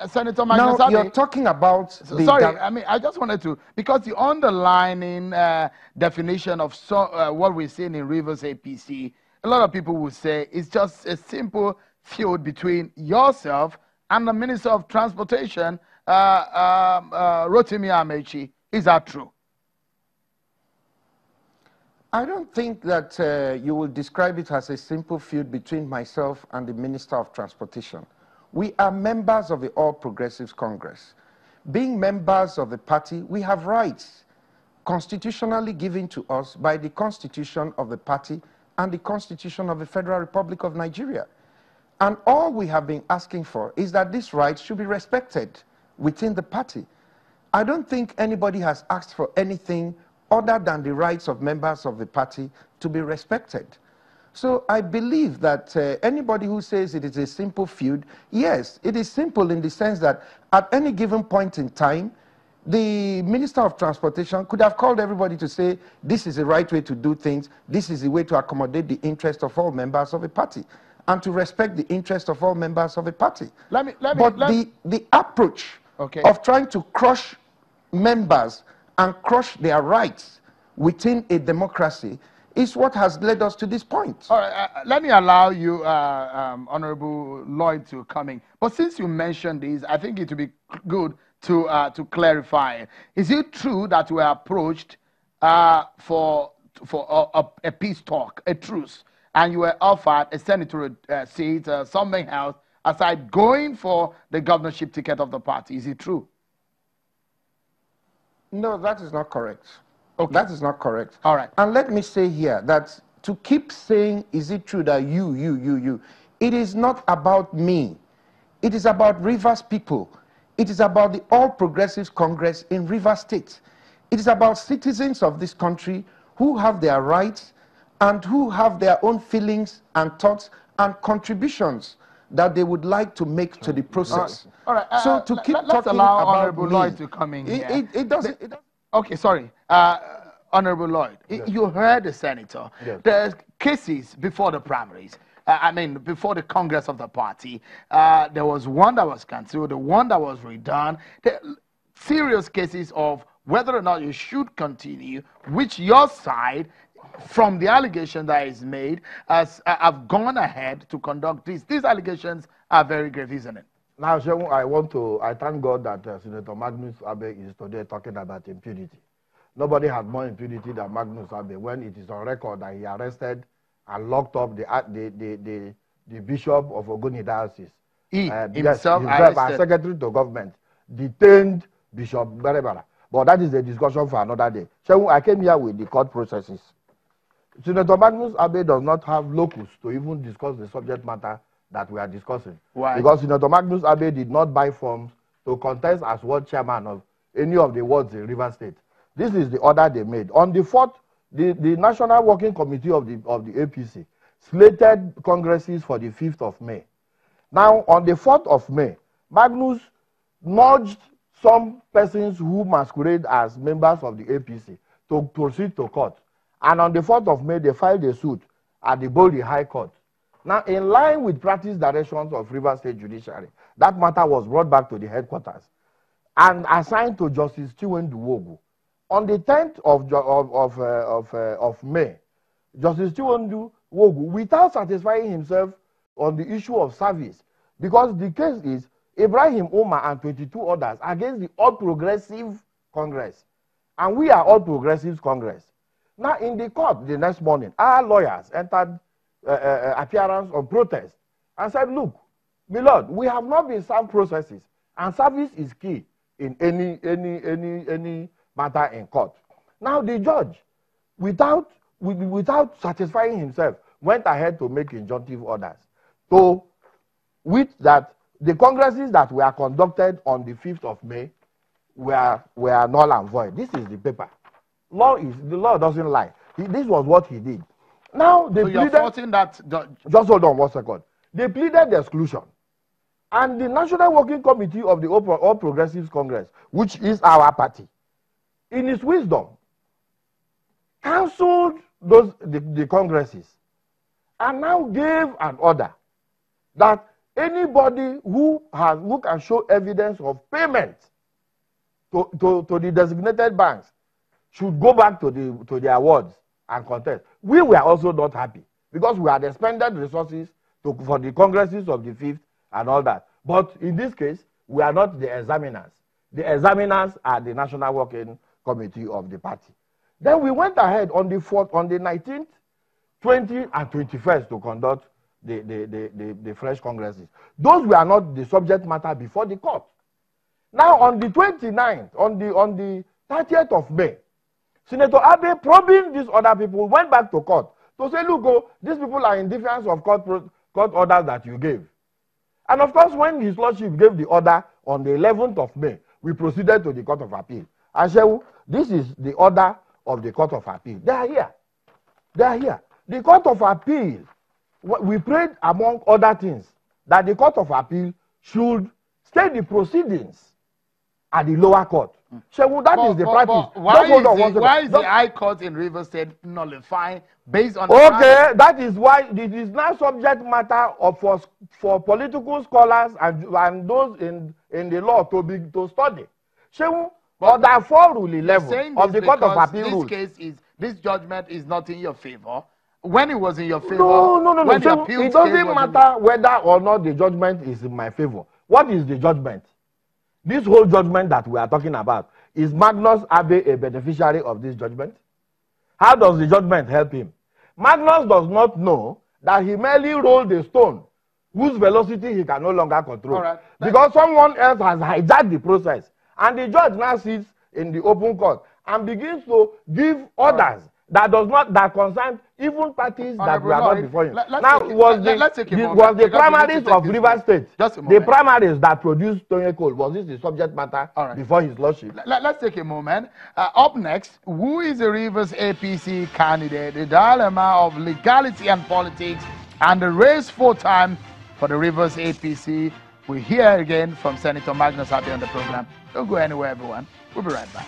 Uh, Senator Magnus Now, you're talking about the... Sorry, I mean, I just wanted to, because the underlining uh, definition of so, uh, what we're seeing in Rivers APC, a lot of people will say it's just a simple feud between yourself and the Minister of Transportation, uh, um, uh, Rotimi Amaechi. Is that true? I don't think that uh, you will describe it as a simple feud between myself and the Minister of Transportation. We are members of the All Progressives Congress. Being members of the party, we have rights constitutionally given to us by the constitution of the party and the constitution of the Federal Republic of Nigeria. And all we have been asking for is that these rights should be respected within the party. I don't think anybody has asked for anything other than the rights of members of the party to be respected. So I believe that uh, anybody who says it is a simple feud, yes, it is simple in the sense that at any given point in time, the Minister of Transportation could have called everybody to say, this is the right way to do things, this is the way to accommodate the interest of all members of a party, and to respect the interest of all members of a party. Let me, let me, but let the, the approach okay. of trying to crush members and crush their rights within a democracy is what has led us to this point. All right, uh, let me allow you, uh, um, Honorable Lloyd, to come in. But since you mentioned this, I think it would be good to, uh, to clarify. Is it true that we were approached uh, for, for a, a, peace talk, a truce, and you were offered a senatorial uh, seat, uh, something else, aside going for the governorship ticket of the party? Is it true? No, that is not correct. Okay. That is not correct. All right. And let me say here that to keep saying, is it true that you, you, you, you, it is not about me. It is about Rivers people. It is about the All Progressives Congress in Rivers State. It is about citizens of this country who have their rights and who have their own feelings and thoughts and contributions that they would like to make to the process. All right. All right. So uh, to keep let's talking allow about Honorable me, Lloyd to come in. It, here. it, it doesn't. It doesn't Okay, sorry. Uh, Honorable Lloyd, yes. you heard the senator. Yes. The cases before the primaries, uh, I mean, before the Congress of the party, uh, there was one that was cancelled, the one that was redone. The serious cases of whether or not you should continue, which your side, from the allegation that is made, has uh, have gone ahead to conduct this. These allegations are very grave, isn't it? Now, I want to, I thank God that uh, Senator Magnus Abe is today talking about impunity. Nobody had more impunity than Magnus Abe when it is on record that he arrested and locked up the, the, the, the, the Bishop of Ogoni Diocese. He uh, himself, yes, himself as Secretary to Government, detained Bishop Berebara. But that is a discussion for another day. Shegun, I came here with the court processes. Senator Magnus Abe does not have locus to even discuss the subject matter that we are discussing. Why? Because Senator Magnus Abe did not buy forms to contest as ward chairman of any of the wards in River State. This is the order they made. On the fourth, the, the National Working Committee of the, of the APC slated congresses for the 5th of May. Now, on the 4th of May, Magnus nudged some persons who masquerade as members of the APC to proceed to court. And on the 4th of May, they filed a suit at the Bori High Court now, in line with practice directions of River State Judiciary, that matter was brought back to the headquarters and assigned to Justice Chinwendu Nwogu. On the 10th of, of, of, uh, of, uh, of May, Justice Chiwendu Wogu, without satisfying himself on the issue of service, because the case is Ibrahim Omar and 22 others against the All Progressive Congress. And we are All Progressives Congress. Now, in the court the next morning, our lawyers entered uh, uh, appearance on protest and said, look, my lord, we have not been served processes, and service is key in any, any, any, any matter in court. Now the judge, without, without satisfying himself, went ahead to make injunctive orders. So, with that, the congresses that were conducted on the 5th of May were, were null and void. This is the paper. Law is, the law doesn't lie. He, this was what he did. Now they so pleaded. You're faulting that. Just hold on one second. They pleaded the exclusion, and the National Working Committee of the All Progressives Congress, which is our party, in its wisdom, cancelled those the, the congresses, and now gave an order that anybody who has who can show evidence of payment to, to, to the designated banks should go back to the to the awards and contest. We were also not happy because we had expended resources to, for the congresses of the fifth and all that. But in this case, we are not the examiners. The examiners are the National Working Committee of the party. Then we went ahead on the fourth, on the 19th, 20th, and 21st to conduct the, the, the, the, the fresh congresses. Those were not the subject matter before the court. Now, on the 29th, on the, on the 30th of May, Senator Abe, probing these other people, went back to court to say, look, oh, these people are in defiance of court, court orders that you gave. And of course, when his lordship gave the order on the 11th of May, we proceeded to the Court of Appeal. Well, this is the order of the Court of Appeal. They are here. They are here. The Court of Appeal, we prayed among other things that the Court of Appeal should stay the proceedings at the lower court. Well, that but, is the but, practice. But why, is the, why is the High Court in Rivers State nullifying based on? Okay, that is why it is not subject matter of for, for political scholars and, and those in, in the law to be to study. So, but rule eleven of the Court of Appeal this rule. case is this judgment is not in your favor. When it was in your favor, no, no, no, no. So it doesn't matter whether or not the judgment is in my favor. What is the judgment? This whole judgment that we are talking about, is Magnus Abe a beneficiary of this judgment? How does the judgment help him? Magnus does not know that he merely rolled a stone whose velocity he can no longer control. Right. Because someone else has hijacked the process. And the judge now sits in the open court and begins to give orders that does not that concern even parties that were not before him. Let, now take, was the, let, the was the primaries of River State the primaries that produced Tonye Cole was this the subject matter right. before his lordship? Let, us take a moment. Uh, up next, who is the Rivers APC candidate? The dilemma of legality and politics and the race for time for the Rivers APC. We hear again from Senator Magnus Abe on the program. Don't go anywhere, everyone. We'll be right back.